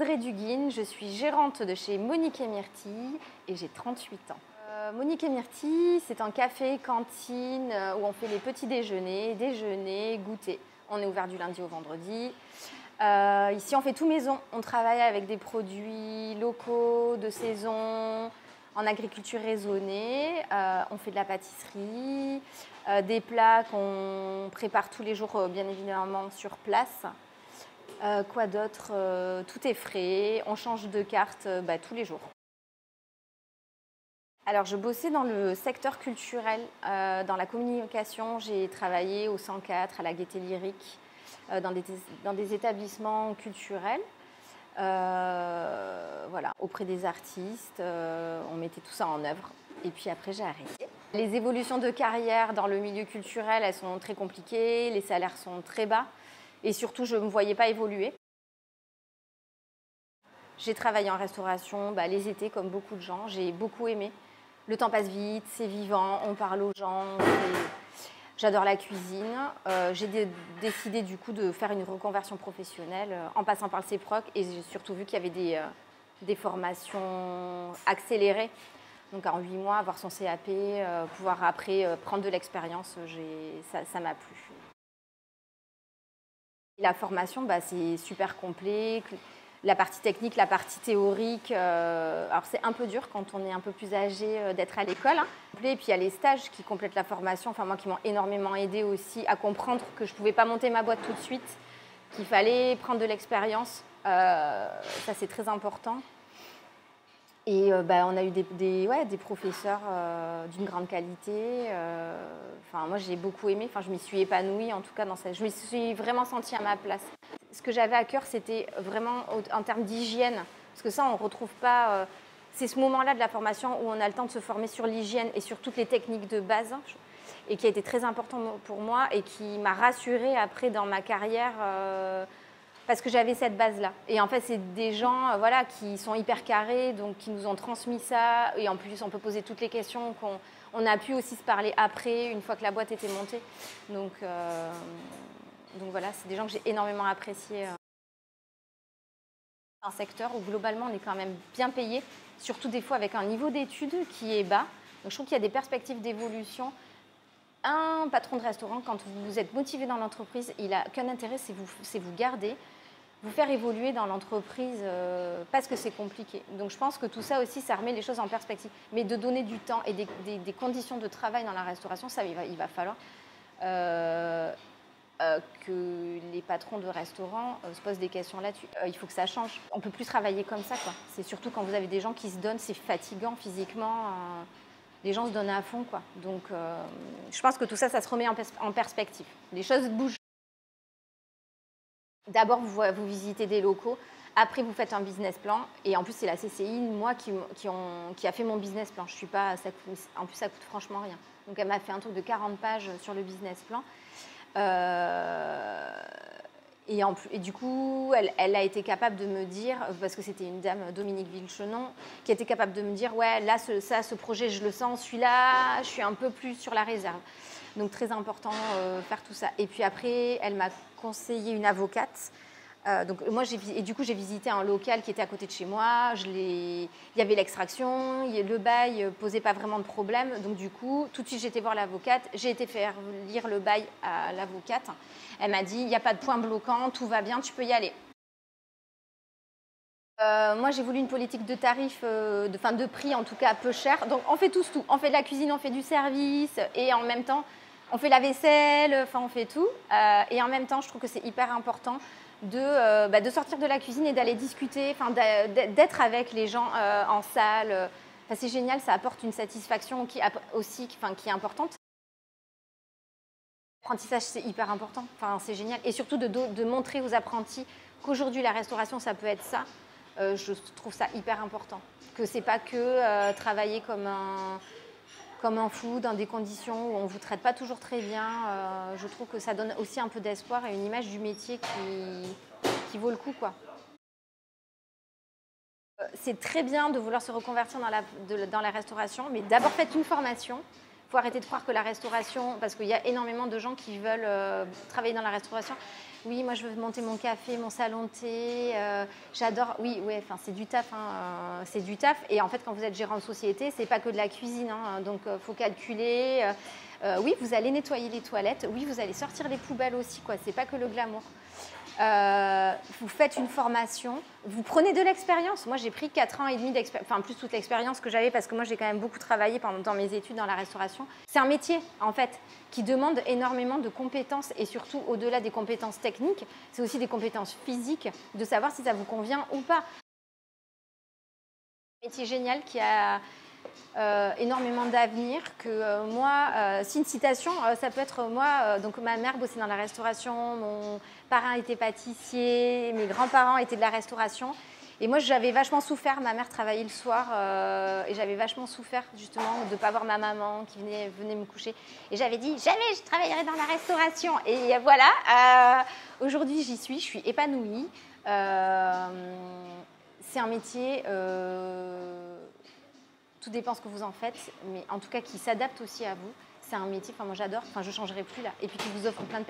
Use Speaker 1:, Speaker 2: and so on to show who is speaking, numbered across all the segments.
Speaker 1: Audrey Duguin, je suis gérante de chez Monique et Myrtille et j'ai 38 ans. Euh, Monique et Myrtille, c'est un café, cantine euh, où on fait les petits déjeuners, déjeuners, goûter. On est ouvert du lundi au vendredi. Euh, ici, on fait tout maison. On travaille avec des produits locaux, de saison, en agriculture raisonnée. on fait de la pâtisserie, des plats qu'on prépare tous les jours, bien évidemment, sur place. Quoi d'autre Tout est frais. On change de carte bah, tous les jours. Alors, je bossais dans le secteur culturel, euh, dans la communication. J'ai travaillé au 104, à la Gaîté Lyrique, euh, dans, des, établissements culturels. Euh, voilà, auprès des artistes, on mettait tout ça en œuvre. Et puis après, j'ai arrêté. Les évolutions de carrière dans le milieu culturel, elles sont très compliquées, les salaires sont très bas. Et surtout, je ne me voyais pas évoluer. J'ai travaillé en restauration bah, les étés, comme beaucoup de gens. J'ai beaucoup aimé le temps passe vite, c'est vivant, on parle aux gens. J'adore la cuisine. Euh, j'ai décidé du coup de faire une reconversion professionnelle euh, en passant par le CEPROC et j'ai surtout vu qu'il y avait des, euh, des, formations accélérées. Donc en huit mois, avoir son CAP, pouvoir après prendre de l'expérience, ça m'a plu. La formation, bah, c'est super complet la partie technique, la partie théorique. Euh, alors c'est un peu dur quand on est un peu plus âgé euh, d'être à l'école. Hein. Et puis il y a les stages qui complètent la formation, enfin moi qui m'ont énormément aidé aussi à comprendre que je ne pouvais pas monter ma boîte tout de suite, qu'il fallait prendre de l'expérience. Euh, ça c'est très important. Et bah, on a eu des, des, professeurs d'une grande qualité. Enfin, moi, j'ai beaucoup aimé. Enfin, je m'y suis épanouie, en tout cas, dans cette... je me suis vraiment sentie à ma place ce que j'avais à cœur, c'était vraiment en termes d'hygiène, parce que ça, on ne retrouve pas. Euh, c'est ce moment-là de la formation où on a le temps de se former sur l'hygiène et sur toutes les techniques de base, et qui a été très important pour moi et qui m'a rassurée après dans ma carrière. Euh, parce que j'avais cette base-là. Et en fait, c'est des gens euh, voilà, qui sont hyper carrés, donc qui nous ont transmis ça. Et en plus, on peut poser toutes les questions qu'on on a pu aussi se parler après, une fois que la boîte était montée. Donc, donc voilà, c'est des gens que j'ai énormément appréciés. Euh. Un secteur où globalement on est quand même bien payé, surtout des fois avec un niveau d'études qui est bas. Donc je trouve qu'il y a des perspectives d'évolution. Un patron de restaurant, quand vous êtes motivé dans l'entreprise, il n'a qu'un intérêt, c'est vous, vous garder, vous faire évoluer dans l'entreprise euh, parce que c'est compliqué. Donc je pense que tout ça aussi, ça remet les choses en perspective. Mais de donner du temps et des, conditions de travail dans la restauration, ça, il va, falloir. Euh, euh, que les patrons de restaurants se posent des questions là-dessus. Il faut que ça change. On peut plus travailler comme ça. C'est surtout quand vous avez des gens qui se donnent, c'est fatigant physiquement. les gens se donnent à fond. Donc je pense que tout ça, ça se remet en, perspective. Les choses bougent. D'abord, vous, vous, visitez des locaux. Après, vous faites un business plan. Et en plus, c'est la CCI, moi, qui, a fait mon business plan. Je suis pas, en plus, ça coûte franchement rien. Donc, elle m'a fait un truc de 40 pages sur le business plan. Euh, et, du coup, elle, a été capable de me dire, parce que c'était une dame, Dominique Villechenon, qui était capable de me dire, ouais, là, ce, ça, ce projet, je le sens, celui-là, je suis un peu plus sur la réserve. Donc très important euh, faire tout ça. Et puis après, elle m'a conseillé une avocate euh, donc moi, et du coup, j'ai visité un local qui était à côté de chez moi. Il y avait l'extraction, le bail ne posait pas vraiment de problème. Donc du coup, tout de suite, j'étais voir l'avocate. J'ai été faire lire le bail à l'avocate. Elle m'a dit, il n'y a pas de point bloquant, tout va bien, tu peux y aller. Euh, moi, j'ai voulu une politique de tarif, euh, de, de prix en tout cas peu cher. Donc, on fait tous tout. On fait de la cuisine, on fait du service, et en même temps, on fait la vaisselle, enfin, on fait tout. et en même temps, je trouve que c'est hyper important de, euh, bah, sortir de la cuisine et d'aller discuter, d'être avec les gens euh, en salle. c'est génial, ça apporte une satisfaction qui, aussi qui est importante. L'apprentissage, c'est hyper important, enfin, c'est génial. Et surtout de, de montrer aux apprentis qu'aujourd'hui, la restauration, ça peut être ça. Euh, je trouve ça hyper important. Que c'est pas que travailler comme un comme un fou, dans des conditions où on ne vous traite pas toujours très bien. Euh, je trouve que ça donne aussi un peu d'espoir et une image du métier qui, vaut le coup. quoi. Euh, c'est très bien de vouloir se reconvertir dans la, dans la restauration, mais d'abord faites une formation, faut arrêter de croire que la restauration, parce qu'il y a énormément de gens qui veulent euh, travailler dans la restauration. Oui, moi je veux monter mon café, mon salon thé. euh, J'adore. Oui, ouais, enfin c'est du taf, hein, euh, c'est du taf. Et en fait, quand vous êtes gérant de société, c'est pas que de la cuisine. hein, donc il faut calculer. oui, vous allez nettoyer les toilettes. Oui, vous allez sortir les poubelles aussi. C'est pas que le glamour. Euh, vous faites une formation, vous prenez de l'expérience. Moi, j'ai pris 4 ans et demi d'expérience, enfin plus toute l'expérience que j'avais parce que moi, j'ai quand même beaucoup travaillé pendant dans mes études dans la restauration. C'est un métier, en fait, qui demande énormément de compétences et surtout, au-delà des compétences techniques, c'est aussi des compétences physiques, de savoir si ça vous convient ou pas. Un métier génial qui a euh, énormément d'avenir, que euh, moi, euh, c'est une citation, euh, ça peut être moi, donc ma mère bossait dans la restauration, mon parrain était pâtissier, mes grands-parents étaient de la restauration. Et moi, j'avais vachement souffert, ma mère travaillait le soir, et j'avais vachement souffert justement de ne pas voir ma maman qui venait, venait me coucher. Et j'avais dit, jamais je travaillerai dans la restauration. Et voilà, aujourd'hui j'y suis, je suis épanouie. C'est un métier... tout dépend ce que vous en faites, mais en tout cas qui s'adapte aussi à vous. C'est un métier, enfin moi j'adore, enfin je changerai plus là. Et puis qui vous offre plein de,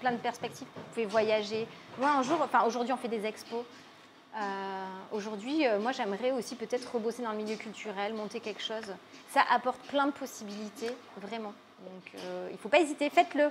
Speaker 1: plein de perspectives. Vous pouvez voyager. Moi un jour, enfin aujourd'hui on fait des expos. Euh, aujourd'hui, euh, moi j'aimerais aussi peut-être rebosser dans le milieu culturel, monter quelque chose. Ça apporte plein de possibilités, vraiment. Donc euh, il ne faut pas hésiter, faites-le.